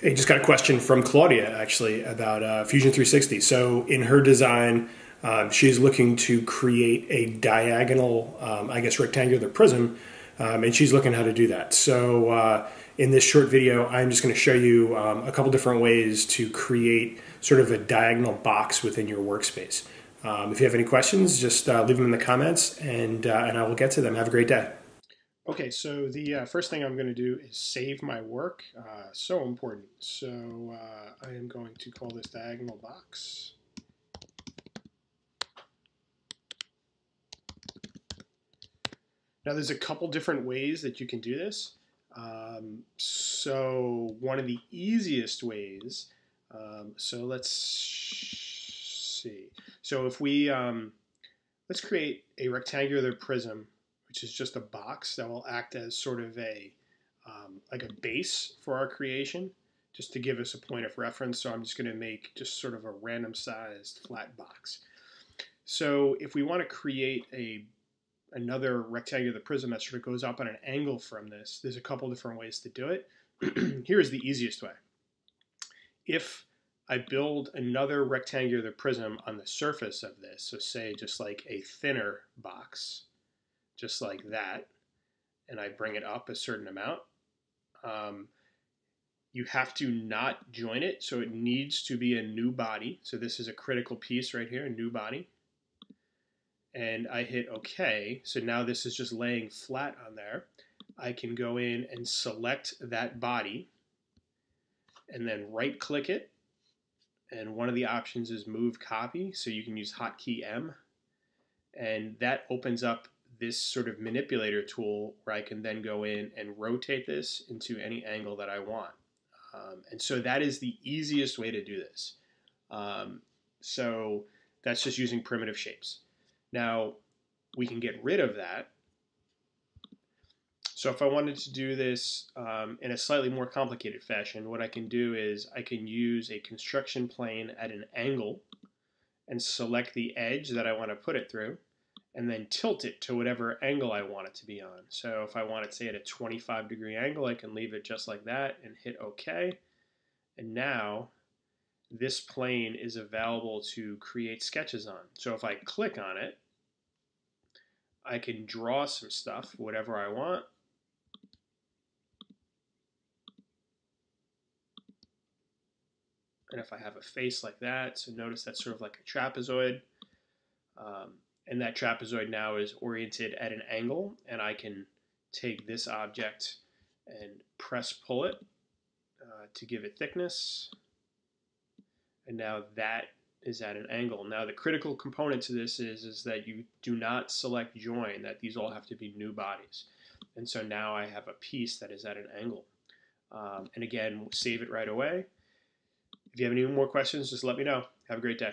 I just got a question from Claudia actually about uh, Fusion 360. So in her design, um, she's looking to create a diagonal, um, I guess, rectangular prism, um, and she's looking how to do that. So uh, in this short video, I'm just going to show you um, a couple different ways to create sort of a diagonal box within your workspace. Um, if you have any questions, just uh, leave them in the comments, and uh, and I will get to them. Have a great day. Okay, so the uh, first thing I'm going to do is save my work. Uh, so important. So uh, I am going to call this diagonal box. Now there's a couple different ways that you can do this. Um, so one of the easiest ways, um, so let's see. So if we, um, let's create a rectangular prism which is just a box that will act as sort of a um, like a base for our creation, just to give us a point of reference. So I'm just going to make just sort of a random sized flat box. So if we want to create a another rectangular prism that sort of goes up on an angle from this, there's a couple different ways to do it. Here's the easiest way. If I build another rectangular prism on the surface of this, so say just like a thinner box, just like that, and I bring it up a certain amount, um, you have to not join it. So it needs to be a new body. So this is a critical piece right here, a new body. And I hit OK. So now this is just laying flat on there. I can go in and select that body and then right click it. And one of the options is move copy. So you can use hotkey M. And that opens up this sort of manipulator tool where I can then go in and rotate this into any angle that I want. Um, and so that is the easiest way to do this. Um, so that's just using primitive shapes. Now we can get rid of that. So if I wanted to do this um, in a slightly more complicated fashion, what I can do is I can use a construction plane at an angle and select the edge that I want to put it through and then tilt it to whatever angle I want it to be on. So if I want it, say, at a 25 degree angle, I can leave it just like that and hit OK. And now this plane is available to create sketches on. So if I click on it, I can draw some stuff, whatever I want. And if I have a face like that, so notice that's sort of like a trapezoid. Um, and that trapezoid now is oriented at an angle and I can take this object and press pull it uh, to give it thickness and now that is at an angle. Now the critical component to this is, is that you do not select join, that these all have to be new bodies. And so now I have a piece that is at an angle. Um, and again, save it right away. If you have any more questions, just let me know. Have a great day.